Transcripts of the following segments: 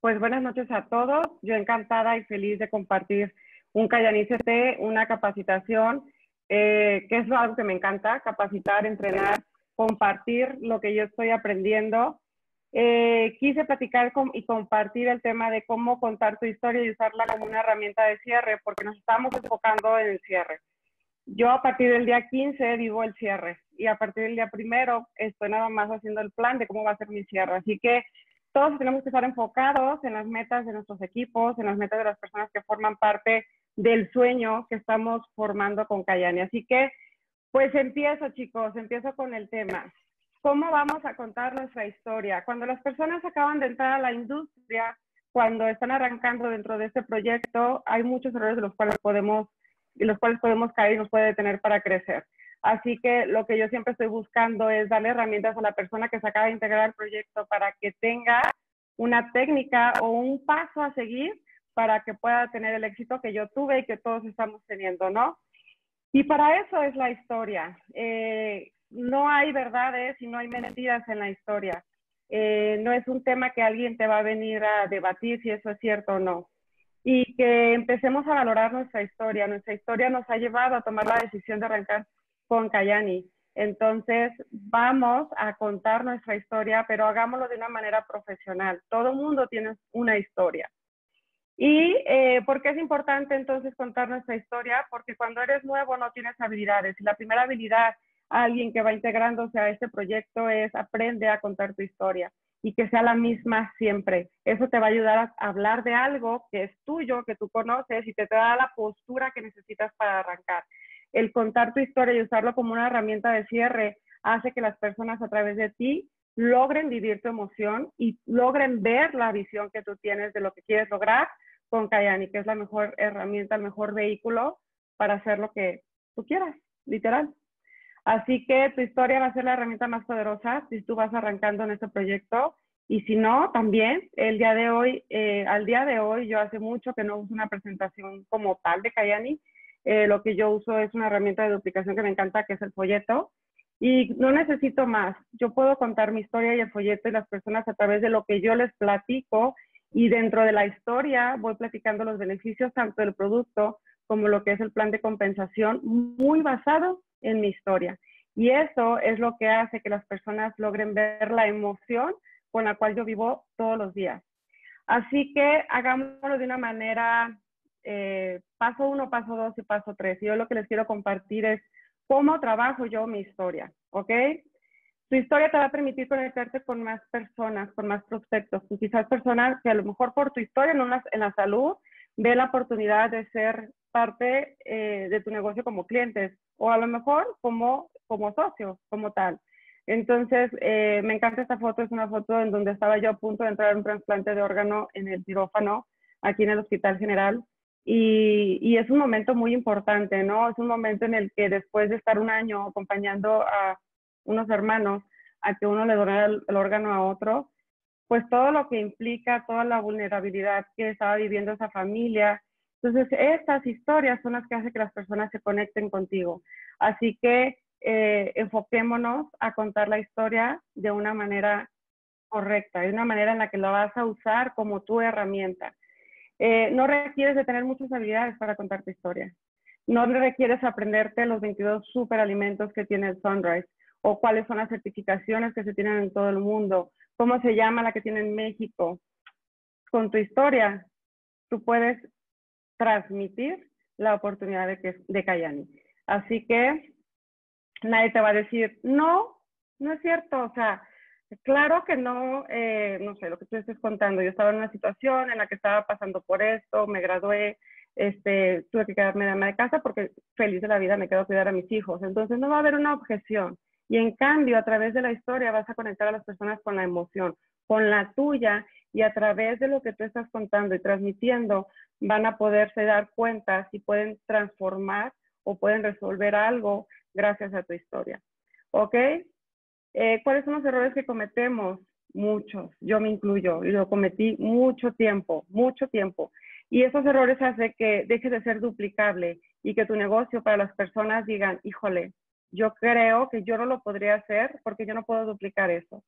Pues buenas noches a todos. Yo encantada y feliz de compartir un Cayani una capacitación, eh, que es algo que me encanta, capacitar, entrenar, compartir lo que yo estoy aprendiendo. Eh, quise platicar y compartir el tema de cómo contar tu historia y usarla como una herramienta de cierre, porque nos estamos enfocando en el cierre. Yo a partir del día 15 vivo el cierre y a partir del día primero estoy nada más haciendo el plan de cómo va a ser mi cierre. Así que todos tenemos que estar enfocados en las metas de nuestros equipos, en las metas de las personas que forman parte del sueño que estamos formando con Cayani. Así que, pues empiezo, chicos, empiezo con el tema. ¿Cómo vamos a contar nuestra historia? Cuando las personas acaban de entrar a la industria, cuando están arrancando dentro de este proyecto, hay muchos errores de los cuales podemos, y los cuales podemos caer y nos puede detener para crecer. Así que lo que yo siempre estoy buscando es darle herramientas a la persona que se acaba de integrar al proyecto para que tenga una técnica o un paso a seguir para que pueda tener el éxito que yo tuve y que todos estamos teniendo, ¿no? Y para eso es la historia. Eh, no hay verdades y no hay mentiras en la historia. Eh, no es un tema que alguien te va a venir a debatir si eso es cierto o no. Y que empecemos a valorar nuestra historia. Nuestra historia nos ha llevado a tomar la decisión de arrancar con Kayani. Entonces, vamos a contar nuestra historia, pero hagámoslo de una manera profesional. Todo mundo tiene una historia. ¿Y eh, por qué es importante entonces contar nuestra historia? Porque cuando eres nuevo no tienes habilidades. Y la primera habilidad a alguien que va integrándose a este proyecto es aprende a contar tu historia y que sea la misma siempre. Eso te va a ayudar a hablar de algo que es tuyo, que tú conoces y te da la postura que necesitas para arrancar el contar tu historia y usarlo como una herramienta de cierre hace que las personas a través de ti logren vivir tu emoción y logren ver la visión que tú tienes de lo que quieres lograr con Kayani, que es la mejor herramienta, el mejor vehículo para hacer lo que tú quieras, literal. Así que tu historia va a ser la herramienta más poderosa si tú vas arrancando en este proyecto. Y si no, también el día de hoy, eh, al día de hoy, yo hace mucho que no uso una presentación como tal de Kayani, eh, lo que yo uso es una herramienta de duplicación que me encanta, que es el folleto. Y no necesito más. Yo puedo contar mi historia y el folleto y las personas a través de lo que yo les platico. Y dentro de la historia voy platicando los beneficios tanto del producto como lo que es el plan de compensación, muy basado en mi historia. Y eso es lo que hace que las personas logren ver la emoción con la cual yo vivo todos los días. Así que hagámoslo de una manera eh, paso uno, paso dos y paso tres. Y yo lo que les quiero compartir es cómo trabajo yo mi historia, ¿ok? Tu historia te va a permitir conectarte con más personas, con más prospectos, y quizás personas que a lo mejor por tu historia en, en la salud ve la oportunidad de ser parte eh, de tu negocio como clientes o a lo mejor como, como socio, como tal. Entonces, eh, me encanta esta foto, es una foto en donde estaba yo a punto de entrar un trasplante de órgano en el quirófano, aquí en el Hospital General. Y, es un momento muy importante, ¿no? Es un momento en el que después de estar un año acompañando a unos hermanos a que uno le done el, órgano a otro, pues todo lo que implica, toda la vulnerabilidad que estaba viviendo esa familia. Entonces, estas historias son las que hacen que las personas se conecten contigo. Así que eh, enfoquémonos a contar la historia de una manera correcta, de una manera en la que la vas a usar como tu herramienta. Eh, no requieres de tener muchas habilidades para contar tu historia. No requieres aprenderte los 22 superalimentos que tiene el Sunrise o cuáles son las certificaciones que se tienen en todo el mundo, cómo se llama la que tiene en México. Con tu historia, tú puedes transmitir la oportunidad de, que, de Cayani. Así que nadie te va a decir, no, no es cierto, o sea, Claro que no, eh, no sé, lo que tú estés contando. Yo estaba en una situación en la que estaba pasando por esto, me gradué, este, tuve que quedarme de casa porque feliz de la vida me quedo a cuidar a mis hijos. Entonces no va a haber una objeción. Y en cambio, a través de la historia vas a conectar a las personas con la emoción, con la tuya, y a través de lo que tú estás contando y transmitiendo, van a poderse dar cuenta si pueden transformar o pueden resolver algo gracias a tu historia. ¿Ok? Eh, ¿Cuáles son los errores que cometemos? Muchos, yo me incluyo, y lo cometí mucho tiempo, mucho tiempo. Y esos errores hacen que deje de ser duplicable y que tu negocio para las personas digan, híjole, yo creo que yo no lo podría hacer porque yo no puedo duplicar eso.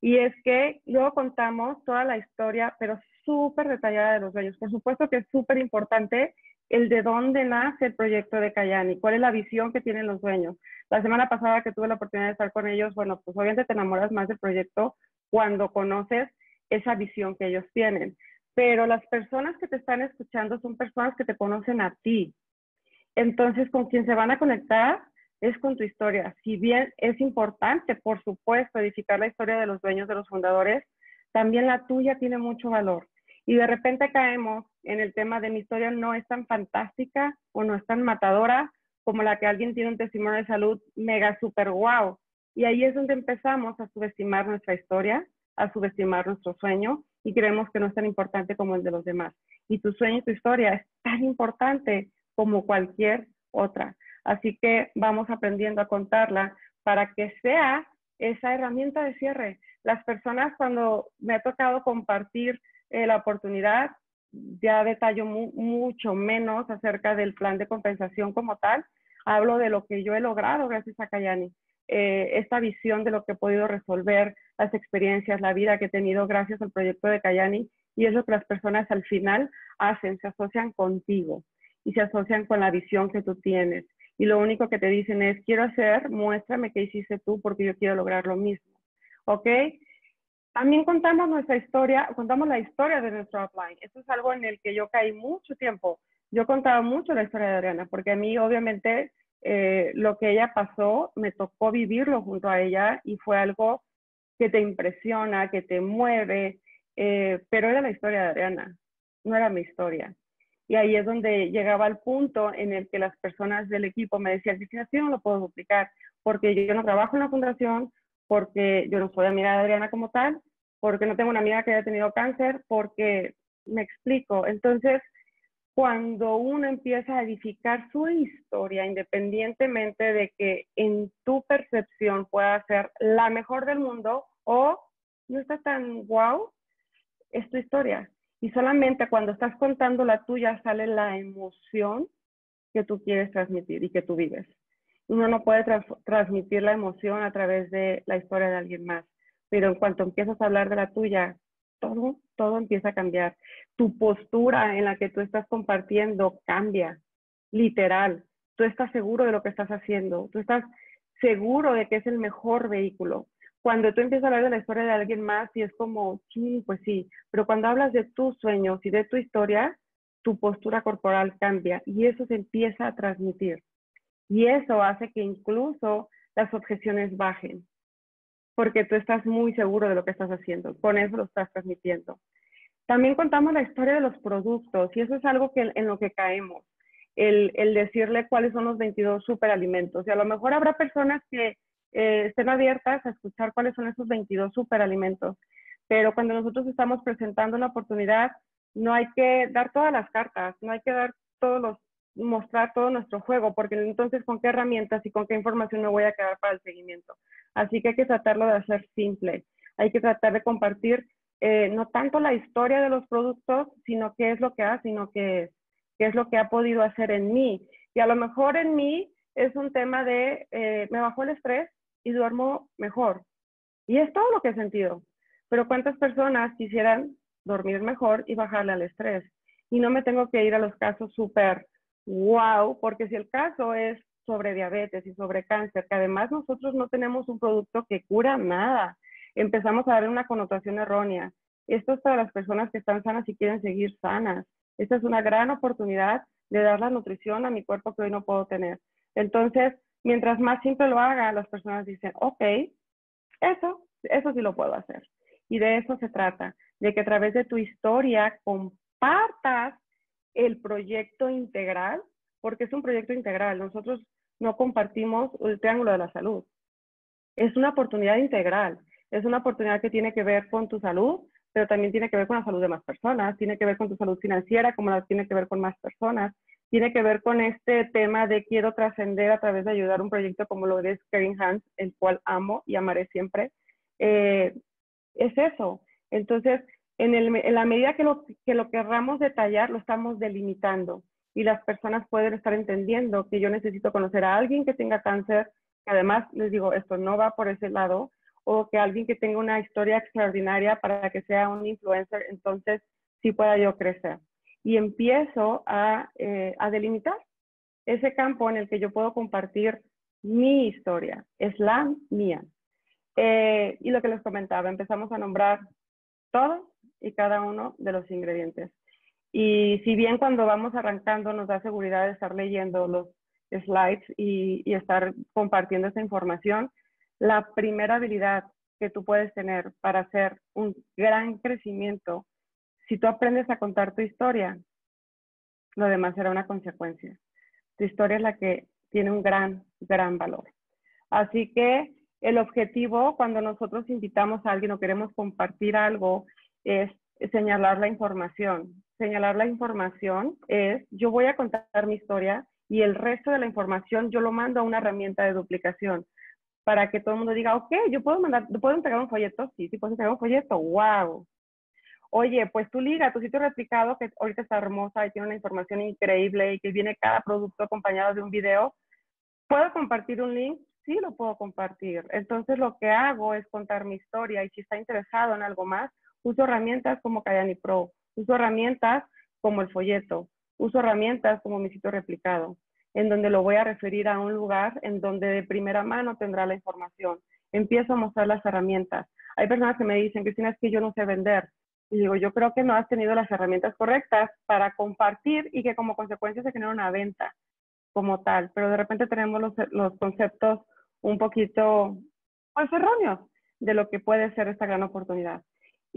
Y es que luego contamos toda la historia, pero súper detallada de los sueños. Por supuesto que es súper importante el de dónde nace el proyecto de Cayani, cuál es la visión que tienen los dueños. La semana pasada que tuve la oportunidad de estar con ellos, bueno, pues obviamente te enamoras más del proyecto cuando conoces esa visión que ellos tienen. Pero las personas que te están escuchando son personas que te conocen a ti. Entonces, con quien se van a conectar es con tu historia. Si bien es importante, por supuesto, edificar la historia de los dueños, de los fundadores, también la tuya tiene mucho valor. Y de repente caemos en el tema de mi historia no es tan fantástica o no es tan matadora como la que alguien tiene un testimonio de salud mega super wow. Y ahí es donde empezamos a subestimar nuestra historia, a subestimar nuestro sueño y creemos que no es tan importante como el de los demás. Y tu sueño y tu historia es tan importante como cualquier otra. Así que vamos aprendiendo a contarla para que sea esa herramienta de cierre. Las personas cuando me ha tocado compartir eh, la oportunidad, ya detallo mucho menos acerca del plan de compensación como tal. Hablo de lo que yo he logrado gracias a Cayani. Eh, esta visión de lo que he podido resolver, las experiencias, la vida que he tenido gracias al proyecto de Cayani. Y es lo que las personas al final hacen, se asocian contigo y se asocian con la visión que tú tienes. Y lo único que te dicen es, quiero hacer, muéstrame qué hiciste tú porque yo quiero lograr lo mismo. ¿Ok? También contamos nuestra historia, contamos la historia de nuestro upline. Eso es algo en el que yo caí mucho tiempo. Yo contaba mucho la historia de Adriana, porque a mí obviamente eh, lo que ella pasó, me tocó vivirlo junto a ella y fue algo que te impresiona, que te mueve, eh, pero era la historia de Adriana, no era mi historia. Y ahí es donde llegaba el punto en el que las personas del equipo me decían, Cristina, sí no lo puedo duplicar, porque yo no trabajo en la fundación, porque yo no soy amiga de Adriana como tal, porque no tengo una amiga que haya tenido cáncer, porque me explico. Entonces, cuando uno empieza a edificar su historia, independientemente de que en tu percepción pueda ser la mejor del mundo o no está tan guau, es tu historia. Y solamente cuando estás contando la tuya sale la emoción que tú quieres transmitir y que tú vives uno no puede transmitir la emoción a través de la historia de alguien más, pero en cuanto empiezas a hablar de la tuya, todo, todo empieza a cambiar. Tu postura en la que tú estás compartiendo cambia, literal. Tú estás seguro de lo que estás haciendo, tú estás seguro de que es el mejor vehículo. Cuando tú empiezas a hablar de la historia de alguien más y es como, sí, pues sí, pero cuando hablas de tus sueños y de tu historia, tu postura corporal cambia y eso se empieza a transmitir. Y eso hace que incluso las objeciones bajen, porque tú estás muy seguro de lo que estás haciendo, con eso lo estás transmitiendo. También contamos la historia de los productos y eso es algo que, en lo que caemos, el, el decirle cuáles son los 22 superalimentos. Y a lo mejor habrá personas que eh, estén abiertas a escuchar cuáles son esos 22 superalimentos, pero cuando nosotros estamos presentando una oportunidad, no hay que dar todas las cartas, no hay que dar todos los mostrar todo nuestro juego, porque entonces con qué herramientas y con qué información me voy a quedar para el seguimiento. Así que hay que tratarlo de hacer simple. Hay que tratar de compartir eh, no tanto la historia de los productos, sino qué es lo que hace, sino qué es, lo que ha podido hacer en mí. Y a lo mejor en mí es un tema de, eh, me bajó el estrés y duermo mejor. Y es todo lo que he sentido. Pero ¿cuántas personas quisieran dormir mejor y bajarle al estrés? Y no me tengo que ir a los casos súper wow, porque si el caso es sobre diabetes y sobre cáncer, que además nosotros no tenemos un producto que cura nada, empezamos a darle una connotación errónea. Esto es para las personas que están sanas y quieren seguir sanas. Esta es una gran oportunidad de dar la nutrición a mi cuerpo que hoy no puedo tener. Entonces, mientras más simple lo haga, las personas dicen, ok, eso, eso sí lo puedo hacer. Y de eso se trata, de que a través de tu historia compartas el proyecto integral, porque es un proyecto integral. Nosotros no compartimos el triángulo de la salud. Es una oportunidad integral. Es una oportunidad que tiene que ver con tu salud, pero también tiene que ver con la salud de más personas, tiene que ver con tu salud financiera, como la tiene que ver con más personas, tiene que ver con este tema de quiero trascender a través de ayudar un proyecto como lo de Caring Hands, el cual amo y amaré siempre. Eh, es eso. Entonces, en, la medida que lo, que lo querramos detallar, lo estamos delimitando y las personas pueden estar entendiendo que yo necesito conocer a alguien que tenga cáncer, que además les digo, esto no va por ese lado, o que alguien que tenga una historia extraordinaria para que sea un influencer, entonces sí pueda yo crecer. Y empiezo a, eh, a delimitar ese campo en el que yo puedo compartir mi historia, es la mía. Eh, y lo que les comentaba, empezamos a nombrar todo y cada uno de los ingredientes. Y si bien cuando vamos arrancando nos da seguridad de estar leyendo los slides y, estar compartiendo esta información, la primera habilidad que tú puedes tener para hacer un gran crecimiento, si tú aprendes a contar tu historia, lo demás será una consecuencia. Tu historia es la que tiene un gran, gran valor. Así que el objetivo cuando nosotros invitamos a alguien o queremos compartir algo es señalar la información. Señalar la información es, yo voy a contar mi historia y el resto de la información yo lo mando a una herramienta de duplicación para que todo el mundo diga, ok, yo puedo mandar, ¿puedo entregar un folleto? Sí, sí, puedo entregar un folleto, wow. Oye, pues tu liga, tu sitio replicado, que ahorita está hermosa y tiene una información increíble y que viene cada producto acompañado de un video, ¿puedo compartir un link? Sí, lo puedo compartir. Entonces lo que hago es contar mi historia y si está interesado en algo más, uso herramientas como Kayani Pro, uso herramientas como el folleto, uso herramientas como mi sitio replicado en donde lo voy a referir a un lugar en donde de primera mano tendrá la información. Empiezo a mostrar las herramientas. Hay personas que me dicen, Cristina, es que yo no sé vender. Y digo, yo creo que no has tenido las herramientas correctas para compartir y que como consecuencia se genera una venta como tal. Pero de repente tenemos los, los conceptos un poquito pues, erróneos de lo que puede ser esta gran oportunidad.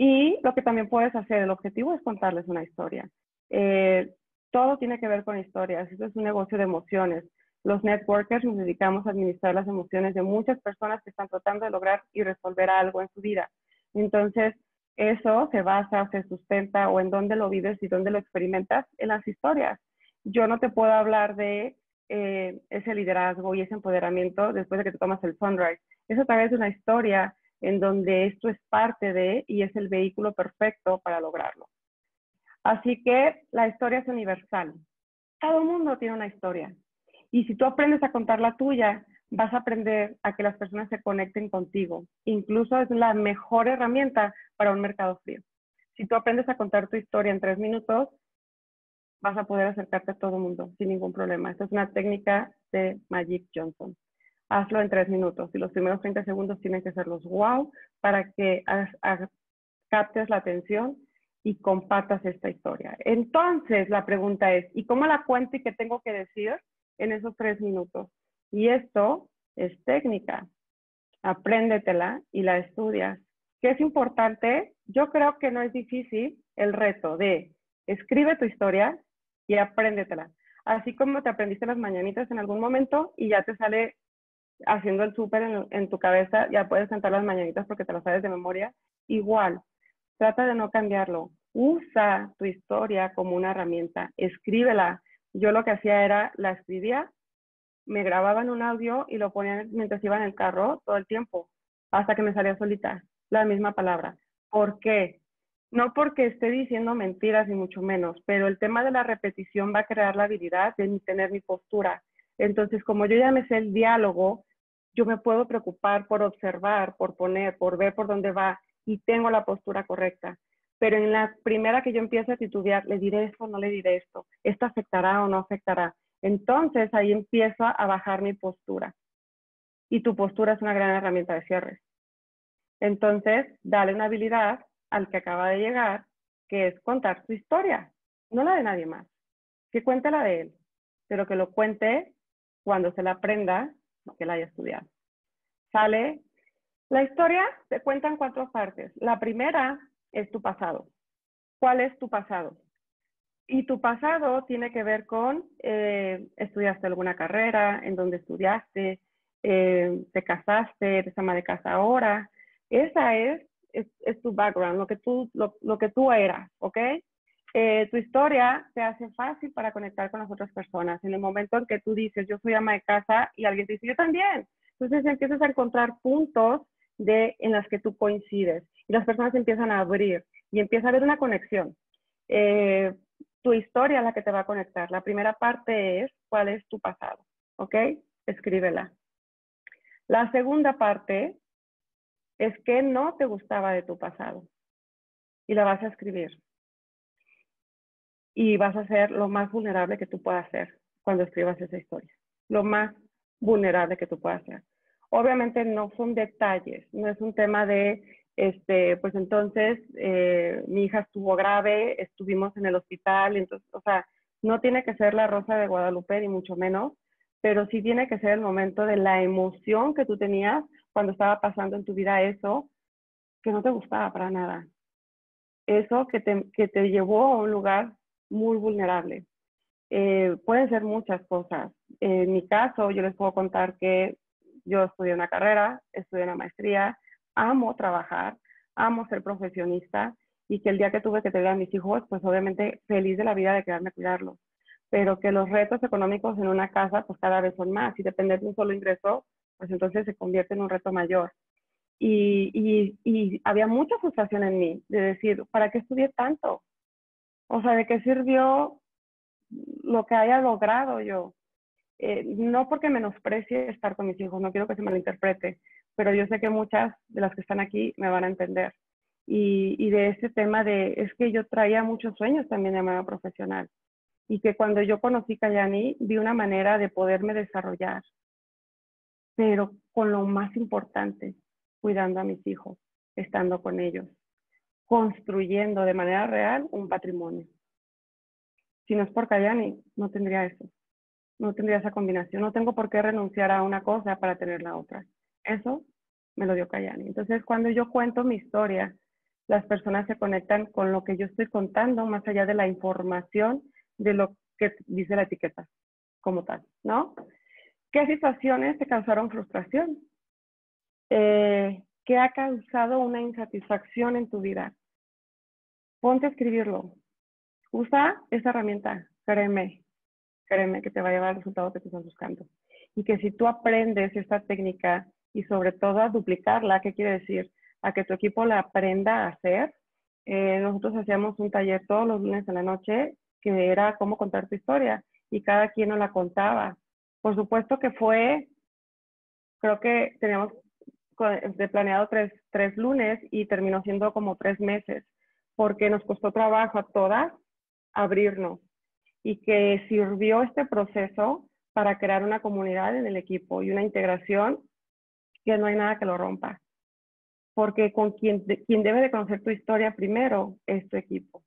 Y lo que también puedes hacer, el objetivo es contarles una historia. Eh, todo tiene que ver con historias. Esto es un negocio de emociones. Los networkers nos dedicamos a administrar las emociones de muchas personas que están tratando de lograr y resolver algo en su vida. Entonces, eso se basa, se sustenta o en dónde lo vives y dónde lo experimentas en las historias. Yo no te puedo hablar de eh, ese liderazgo y ese empoderamiento después de que te tomas el sunrise. Es a través de una historia en donde esto es parte de y es el vehículo perfecto para lograrlo. Así que la historia es universal. Todo mundo tiene una historia. Y si tú aprendes a contar la tuya, vas a aprender a que las personas se conecten contigo. Incluso es la mejor herramienta para un mercado frío. Si tú aprendes a contar tu historia en tres minutos, vas a poder acercarte a todo el mundo sin ningún problema. Esta es una técnica de Magic Johnson. Hazlo en tres minutos y los primeros 30 segundos tienen que ser los wow para que captes la atención y compartas esta historia. Entonces, la pregunta es, ¿y cómo la cuento y qué tengo que decir en esos tres minutos? Y esto es técnica. Apréndetela y la estudias. ¿Qué es importante? Yo creo que no es difícil el reto de escribe tu historia y apréndetela. Así como te aprendiste las mañanitas en algún momento y ya te sale haciendo el súper en, tu cabeza, ya puedes cantar las mañanitas porque te las sabes de memoria. Igual, Trata de no cambiarlo. Usa tu historia como una herramienta. Escríbela. Yo lo que hacía era, la escribía, me grababa en un audio y lo ponía mientras iba en el carro todo el tiempo, hasta que me salía solita la misma palabra. ¿Por qué? No porque esté diciendo mentiras ni mucho menos, pero el tema de la repetición va a crear la habilidad de tener mi postura. Entonces, como yo ya me sé el diálogo, yo me puedo preocupar por observar, por poner, por ver por dónde va y tengo la postura correcta. Pero en la primera que yo empiezo a titubear, ¿le diré esto no le diré esto? ¿Esto afectará o no afectará? Entonces ahí empiezo a bajar mi postura. Y tu postura es una gran herramienta de cierre. Entonces, dale una habilidad al que acaba de llegar, que es contar su historia, no la de nadie más. Que cuente la de él, pero que lo cuente cuando se la aprenda, que la haya estudiado. Sale la historia se cuenta en cuatro partes. La primera es tu pasado. ¿Cuál es tu pasado? Y tu pasado tiene que ver con, eh, estudiaste alguna carrera, en donde estudiaste, eh, te casaste, eres ama de casa ahora. Esa es, es, tu background, lo que tú, lo, que tú eras, ¿ok? Eh, tu historia te hace fácil para conectar con las otras personas. En el momento en que tú dices, yo soy ama de casa, y alguien te dice, yo también. Entonces empiezas a encontrar puntos de, en las que tú coincides. Y las personas empiezan a abrir y empieza a haber una conexión. Eh, tu historia es la que te va a conectar. La primera parte es cuál es tu pasado, ¿ok? Escríbela. La segunda parte es qué no te gustaba de tu pasado y la vas a escribir. Y vas a ser lo más vulnerable que tú puedas ser cuando escribas esa historia. Lo más vulnerable que tú puedas ser. Obviamente no son detalles, no es un tema de, este, pues entonces eh, mi hija estuvo grave, estuvimos en el hospital, entonces, o sea, no tiene que ser la rosa de Guadalupe, ni mucho menos, pero sí tiene que ser el momento de la emoción que tú tenías cuando estaba pasando en tu vida eso que no te gustaba para nada. Eso que te, que te llevó a un lugar muy vulnerable. Eh, pueden ser muchas cosas. En mi caso, yo les puedo contar que yo estudié una carrera, estudié una maestría, amo trabajar, amo ser profesionista y que el día que tuve que tener a mis hijos, pues obviamente feliz de la vida de quedarme a cuidarlos. Pero que los retos económicos en una casa, pues cada vez son más y depender de un solo ingreso, pues entonces se convierte en un reto mayor. Y, y, y había mucha frustración en mí de decir, ¿para qué estudié tanto? O sea, ¿de qué sirvió lo que haya logrado yo? Eh, no porque menosprecie estar con mis hijos, no quiero que se malinterprete, pero yo sé que muchas de las que están aquí me van a entender. Y, de ese tema de, es que yo traía muchos sueños también de manera profesional. Y que cuando yo conocí Cayani, vi una manera de poderme desarrollar, pero con lo más importante, cuidando a mis hijos, estando con ellos, construyendo de manera real un patrimonio. Si no es por Cayani, no tendría eso. No tendría esa combinación. No tengo por qué renunciar a una cosa para tener la otra. Eso me lo dio Cayani. Entonces, cuando yo cuento mi historia, las personas se conectan con lo que yo estoy contando, más allá de la información de lo que dice la etiqueta como tal, ¿no? ¿Qué situaciones te causaron frustración? Eh, ¿Qué ha causado una insatisfacción en tu vida? Ponte a escribirlo. Usa esa herramienta, créeme, créeme que te va a llevar al resultado que tú estás buscando. Y que si tú aprendes esta técnica y sobre todo a duplicarla, ¿qué quiere decir? A que tu equipo la aprenda a hacer. Eh, nosotros hacíamos un taller todos los lunes en la noche que era cómo contar tu historia y cada quien nos la contaba. Por supuesto que fue, creo que teníamos de planeado tres, tres lunes y terminó siendo como tres meses, porque nos costó trabajo a todas abrirnos y que sirvió este proceso para crear una comunidad en el equipo y una integración que no hay nada que lo rompa. Porque con quien, quien debe de conocer tu historia primero es tu equipo.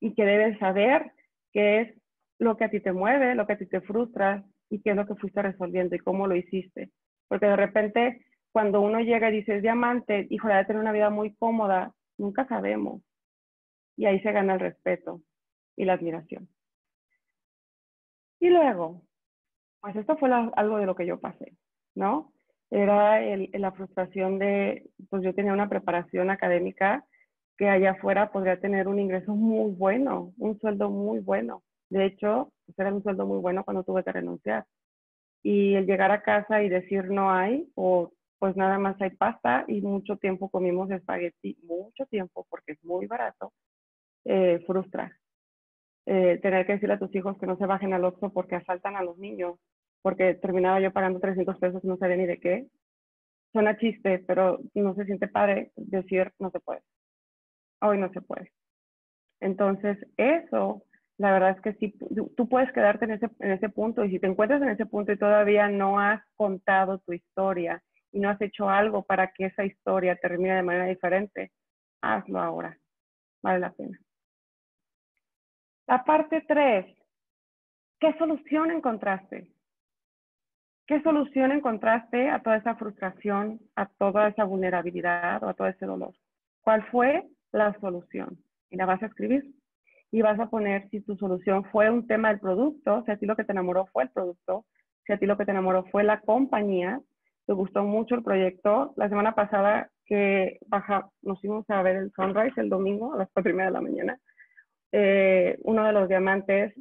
Y que debes saber qué es lo que a ti te mueve, lo que a ti te frustra y qué es lo que fuiste resolviendo y cómo lo hiciste. Porque de repente, cuando uno llega y dice, es diamante, híjole, de tener una vida muy cómoda, nunca sabemos. Y ahí se gana el respeto y la admiración. Y luego, pues esto fue algo de lo que yo pasé, ¿no? Era la frustración de, pues yo tenía una preparación académica que allá afuera podría tener un ingreso muy bueno, un sueldo muy bueno. De hecho, pues era un sueldo muy bueno cuando tuve que renunciar. Y el llegar a casa y decir no hay, o pues nada más hay pasta y mucho tiempo comimos espagueti, mucho tiempo porque es muy barato, eh, frustra. Eh, tener que decirle a tus hijos que no se bajen al Oxxo porque asaltan a los niños, porque terminaba yo pagando 300 pesos no sabía ni de qué. Suena chiste, pero no se siente padre decir no se puede. Hoy no se puede. Entonces, eso la verdad es que sí, tú puedes quedarte en ese, en ese punto y si te encuentras en ese punto y todavía no has contado tu historia y no has hecho algo para que esa historia termine de manera diferente, hazlo ahora. Vale la pena. La parte 3. ¿Qué solución encontraste? ¿Qué solución encontraste a toda esa frustración, a toda esa vulnerabilidad o a todo ese dolor? ¿Cuál fue la solución? Y la vas a escribir y vas a poner si tu solución fue un tema del producto, si a ti lo que te enamoró fue el producto, si a ti lo que te enamoró fue la compañía, te gustó mucho el proyecto. La semana pasada que baja, nos fuimos a ver el sunrise el domingo a las cuatro y media de la mañana, eh, uno de los diamantes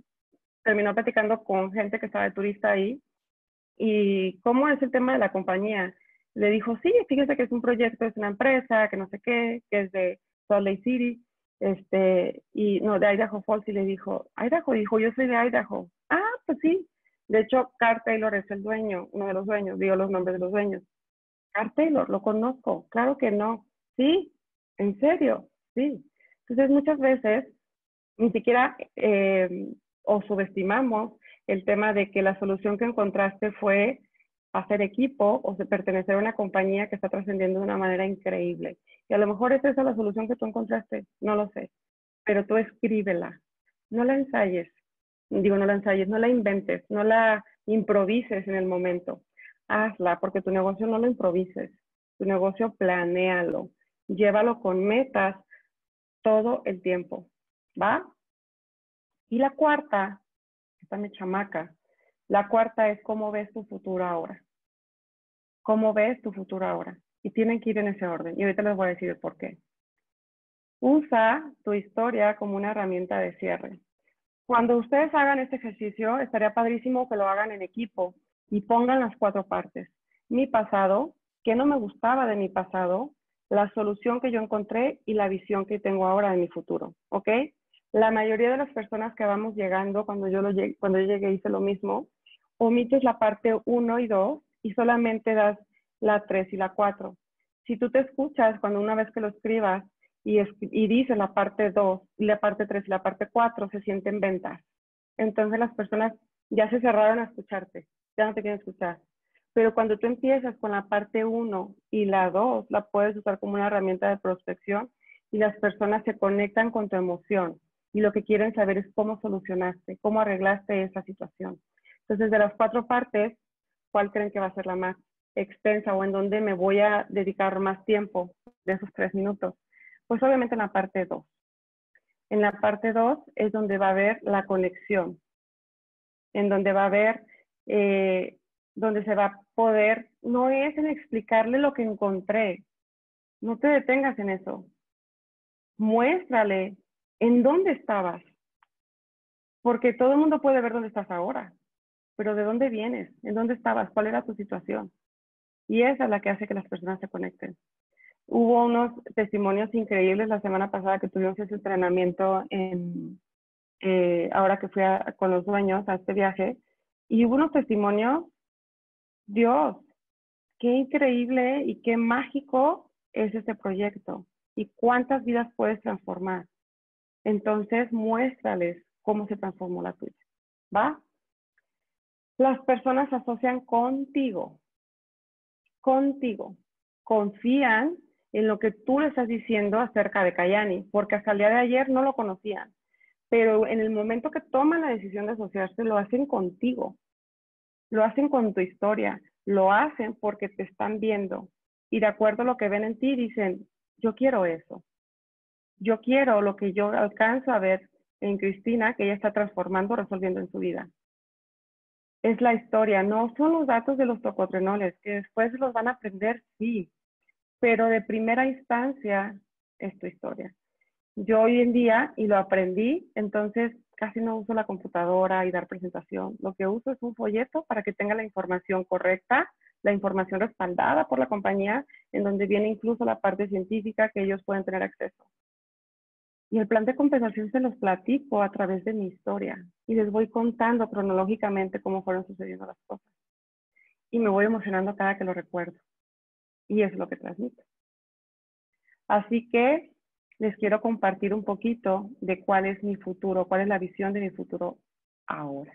terminó platicando con gente que estaba de turista ahí y cómo es el tema de la compañía. Le dijo, sí, fíjese que es un proyecto, es una empresa, que no sé qué, que es de Salt Lake City este, y no, de Idaho Falls, y le dijo, Idaho, dijo, yo soy de Idaho. Ah, pues sí. De hecho, Carl Taylor es el dueño, uno de los dueños, digo los nombres de los dueños. Carl Taylor, lo conozco, claro que no. Sí, en serio, sí. Entonces, muchas veces ni siquiera eh, o subestimamos el tema de que la solución que encontraste fue hacer equipo o pertenecer a una compañía que está trascendiendo de una manera increíble. Y a lo mejor es esa la solución que tú encontraste, no lo sé, pero tú escríbela, no la ensayes, digo no la ensayes, no la inventes, no la improvises en el momento, hazla porque tu negocio no lo improvises, tu negocio planéalo, llévalo con metas todo el tiempo, ¿va? Y la cuarta, esta me chamaca, la cuarta es cómo ves tu futuro ahora. ¿Cómo ves tu futuro ahora? Y tienen que ir en ese orden. Y ahorita les voy a decir el por qué. Usa tu historia como una herramienta de cierre. Cuando ustedes hagan este ejercicio, estaría padrísimo que lo hagan en equipo y pongan las cuatro partes. Mi pasado, qué no me gustaba de mi pasado, la solución que yo encontré y la visión que tengo ahora de mi futuro. ¿Ok? La mayoría de las personas que vamos llegando, cuando yo, llegué, cuando yo llegué hice lo mismo, omites la parte 1 y 2 y solamente das la 3 y la 4. Si tú te escuchas cuando una vez que lo escribas y, y dices la parte 2 y la parte 3 y la parte 4, se sienten ventas. Entonces las personas ya se cerraron a escucharte, ya no te quieren escuchar. Pero cuando tú empiezas con la parte 1 y la 2, la puedes usar como una herramienta de prospección y las personas se conectan con tu emoción y lo que quieren saber es cómo solucionaste, cómo arreglaste esa situación. Entonces, de las cuatro partes, ¿cuál creen que va a ser la más extensa o en donde me voy a dedicar más tiempo de esos tres minutos? Pues obviamente en la parte dos. En la parte dos es donde va a haber la conexión, en donde va a haber, eh, donde se va a poder, no es en explicarle lo que encontré, no te detengas en eso. Muéstrale en dónde estabas, porque todo el mundo puede ver dónde estás ahora pero ¿de dónde vienes? ¿En dónde estabas? ¿Cuál era tu situación? Y esa es la que hace que las personas se conecten. Hubo unos testimonios increíbles la semana pasada que tuvimos ese entrenamiento en, eh, ahora que fui con los dueños a este viaje, y hubo unos testimonios, Dios, qué increíble y qué mágico es este proyecto y cuántas vidas puedes transformar. Entonces, muéstrales cómo se transformó la tuya. ¿Va? Las personas asocian contigo, contigo, confían en lo que tú le estás diciendo acerca de Kayani, porque hasta el día de ayer no lo conocían, pero en el momento que toman la decisión de asociarse, lo hacen contigo, lo hacen con tu historia, lo hacen porque te están viendo y de acuerdo a lo que ven en ti dicen, yo quiero eso, yo quiero lo que yo alcanzo a ver en Cristina, que ella está transformando, resolviendo en su vida es la historia, no son los datos de los tocotrenoles, que después los van a aprender, sí, pero de primera instancia es tu historia. Yo hoy en día, y lo aprendí, entonces casi no uso la computadora y dar presentación. Lo que uso es un folleto para que tenga la información correcta, la información respaldada por la compañía, en donde viene incluso la parte científica que ellos pueden tener acceso. Y el plan de compensación se los platico a través de mi historia y les voy contando cronológicamente cómo fueron sucediendo las cosas. Y me voy emocionando cada que lo recuerdo. Y es lo que transmito. Así que les quiero compartir un poquito de cuál es mi futuro, cuál es la visión de mi futuro ahora.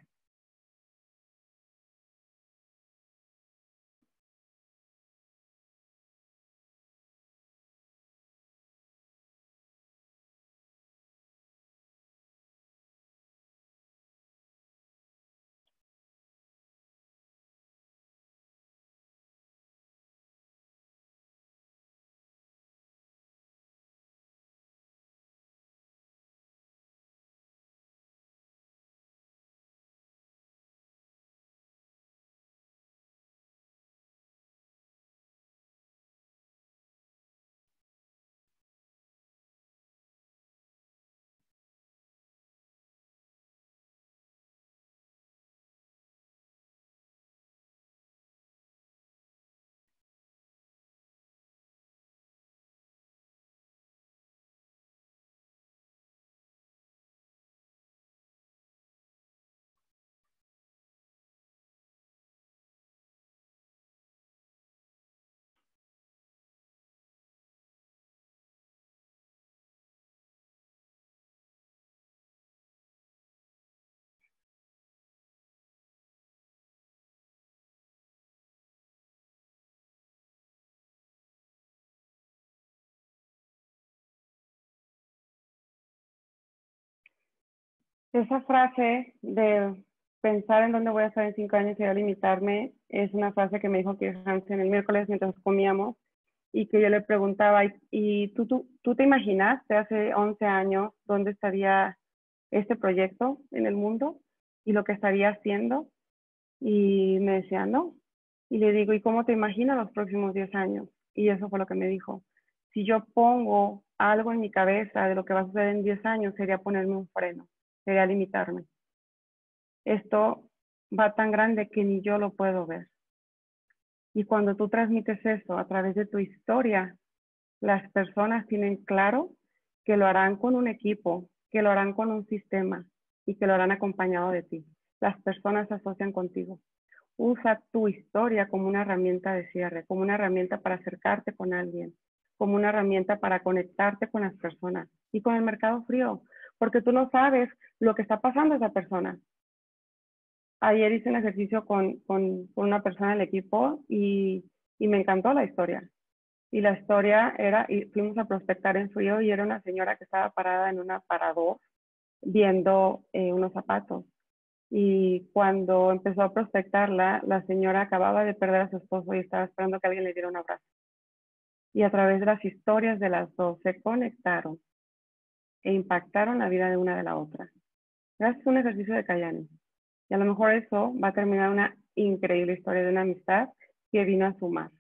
Esa frase de pensar en dónde voy a estar en cinco años y a limitarme es una frase que me dijo que Hansen el miércoles mientras comíamos y que yo le preguntaba, ¿y tú, tú, tú te imaginaste hace 11 años dónde estaría este proyecto en el mundo y lo que estaría haciendo? Y me decía, no. Y le digo, ¿y cómo te imaginas los próximos 10 años? Y eso fue lo que me dijo. Si yo pongo algo en mi cabeza de lo que va a suceder en 10 años, sería ponerme un freno, sería limitarme. Esto va tan grande que ni yo lo puedo ver. Y cuando tú transmites eso a través de tu historia, las personas tienen claro que lo harán con un equipo, que lo harán con un sistema y que lo harán acompañado de ti. Las personas se asocian contigo. Usa tu historia como una herramienta de cierre, como una herramienta para acercarte con alguien, como una herramienta para conectarte con las personas y con el mercado frío, porque tú no sabes lo que está pasando a esa persona ayer hice un ejercicio con, con, una persona del equipo y, y, me encantó la historia. Y la historia era, y fuimos a prospectar en frío y era una señora que estaba parada en un aparador viendo eh, unos zapatos. Y cuando empezó a prospectarla, la señora acababa de perder a su esposo y estaba esperando que alguien le diera un abrazo. Y a través de las historias de las dos se conectaron e impactaron la vida de una de la otra. Es un ejercicio de Cayani. Y a lo mejor eso va a terminar una increíble historia de una amistad que vino a sumar.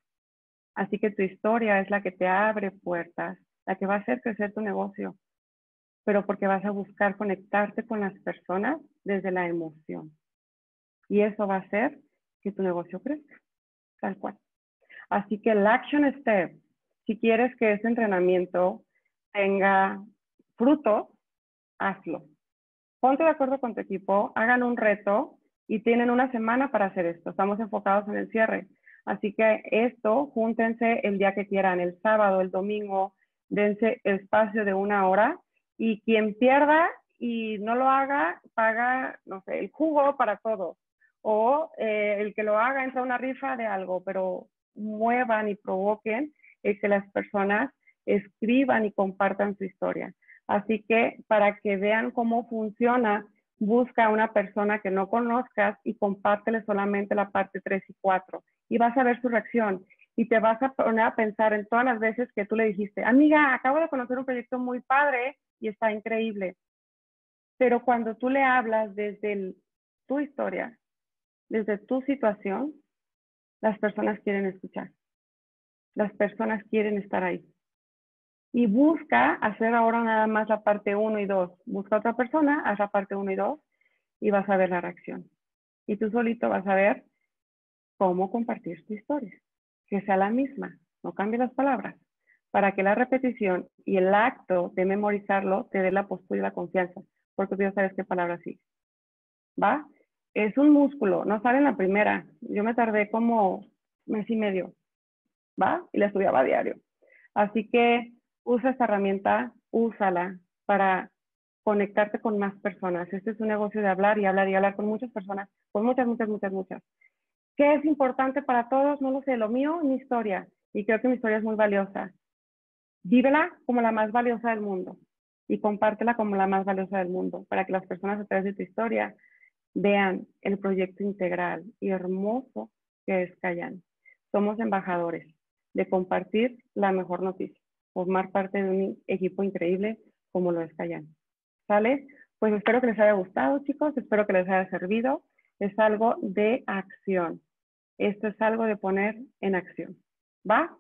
Así que tu historia es la que te abre puertas, la que va a hacer crecer tu negocio, pero porque vas a buscar conectarte con las personas desde la emoción. Y eso va a hacer que tu negocio crezca, tal cual. Así que el action step, si quieres que ese entrenamiento tenga fruto, hazlo ponte de acuerdo con tu equipo, hagan un reto y tienen una semana para hacer esto. Estamos enfocados en el cierre. Así que esto, júntense el día que quieran, el sábado, el domingo, dense espacio de una hora y quien pierda y no lo haga, paga, no sé, el jugo para todo. O eh, el que lo haga entra una rifa de algo, pero muevan y provoquen que las personas escriban y compartan su historia. Así que para que vean cómo funciona, busca a una persona que no conozcas y compártele solamente la parte 3 y 4 y vas a ver su reacción y te vas a poner a pensar en todas las veces que tú le dijiste, amiga, acabo de conocer un proyecto muy padre y está increíble. Pero cuando tú le hablas desde tu historia, desde tu situación, las personas quieren escuchar. Las personas quieren estar ahí y busca hacer ahora nada más la parte 1 y 2. Busca otra persona, haz la parte 1 y 2 y vas a ver la reacción. Y tú solito vas a ver cómo compartir tu historia. Que sea la misma, no cambie las palabras, para que la repetición y el acto de memorizarlo te dé la postura y la confianza, porque tú ya sabes qué palabra sigue. ¿Va? Es un músculo, no sale en la primera. Yo me tardé como mes y medio, ¿va? Y la estudiaba a diario. Así que usa esta herramienta, úsala para conectarte con más personas. Este es un negocio de hablar y hablar y hablar con muchas personas, con muchas, muchas, muchas, muchas. ¿Qué es importante para todos? No lo sé, lo mío, mi historia. Y creo que mi historia es muy valiosa. Vívela como la más valiosa del mundo y compártela como la más valiosa del mundo para que las personas a través de tu historia vean el proyecto integral y hermoso que es Cayan. Somos embajadores de compartir la mejor noticia formar parte de un equipo increíble como lo es Cayan. ¿Sale? Pues espero que les haya gustado, chicos. Espero que les haya servido. Es algo de acción. Esto es algo de poner en acción. ¿Va?